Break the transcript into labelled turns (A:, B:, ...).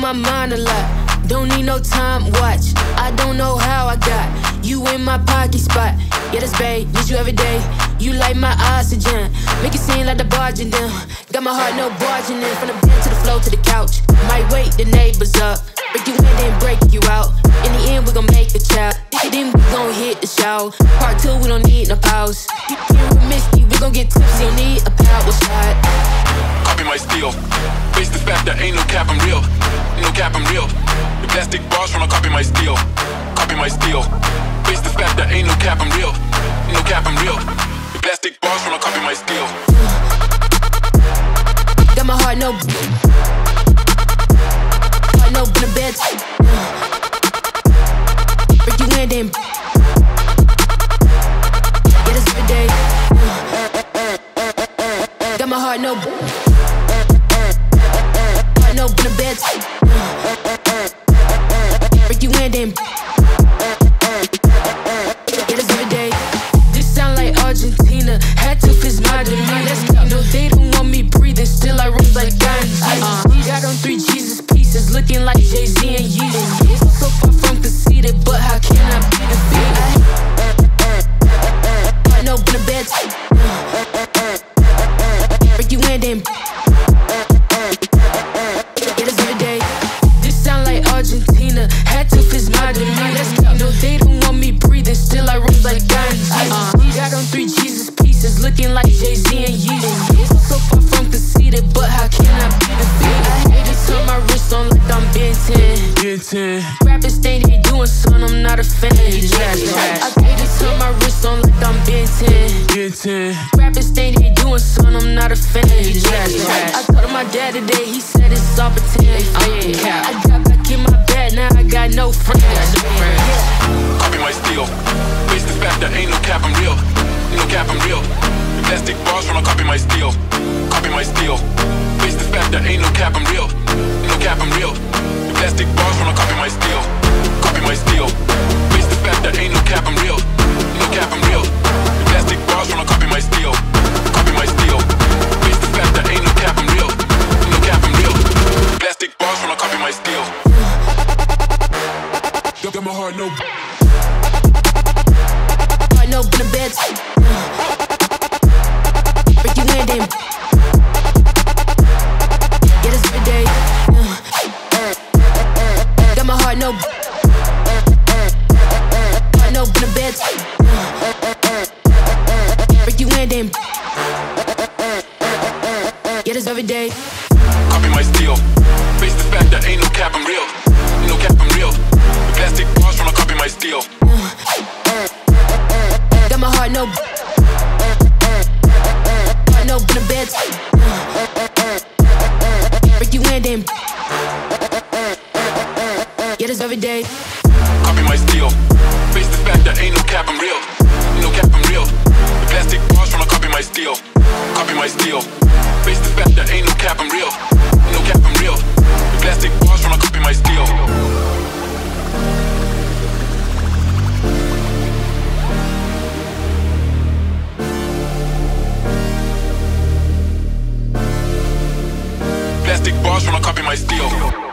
A: my mind a lot. Don't need no time watch. I don't know how I got you in my pocket spot. Yeah, that's babe, need you every day. You like my oxygen. Make it seem like the barging down. Got my heart no barging in. From the bed to the floor to the couch. Might wake the neighbors up. Break you in, then break you out. In the end, we gon' make a child. Then we gon' hit the show. Part two, we don't need no pause. You with Misty, we gon' get tipsy. Don't need a power shot.
B: Copy my steel. Face the fact that ain't no cap, I'm real. No cap, I'm real. The plastic bars from a copy my steel. Copy my steel. Face the fact that ain't no cap, I'm real. No cap, I'm real. The plastic bars from a copy my steel.
A: Got my heart no. Heart no in the bed. You in. Yeah, this every day. Got my heart no. No in the bed. Break you in, then. Yeah, this every day. This sound like Argentina. Had to fist my demeanor. Let's go. No, they don't want me breathing. Still I rose like Gandhi. Uh, got on three Jesus pieces, looking like Jay Z and Yeezy. So far from conceited, but how can I be defeated? Know in the bed. Break you in, then. Like Jay Z and Yeezy. So far from conceited, but how can I be defeated? I hate to turn my wrist on like I'm Ben 10.
B: Get 10.
A: Rappers think they doing son, I'm not a fan.
B: You trash, trash.
A: I hate to turn my wrist on like I'm Ben 10.
B: Get 10.
A: Rappers think they doing son, I'm not a fan.
B: You trash, trash.
A: I told my dad today, he said it's all pretend.
B: fucking cap.
A: I got back in my bed, now I got no friends.
B: Copy my steel. Face the fact that ain't no cap, I'm real. No cap, I'm real. Plastic bars from a copy my steel. Copy my steel. Face the fact that ain't no cap, I'm real. No cap, I'm real. The plastic bars from a copy my steel. Copy my steel. Face the fact that ain't no cap, I'm real. No cap, I'm real. The plastic bars from a copy my steel. Copy my steel. Face the fact that ain't no cap, I'm real. No cap, I'm real. The plastic bars from a copy my steel. Got my heart no.
A: I know in the bed. Day.
B: Copy my steel. Face the fact that ain't no cap, I'm real. No cap, I'm real. The plastic bars from a copy my steel.
A: Got my heart no. Know in the bed. Break you in, then. Yeah, this every day.
B: Copy my steel. Face the fact that ain't no cap, I'm real. No cap, I'm real. The plastic bars from a copy my steel. Copy my steel. Plastic bars from a copy my steel.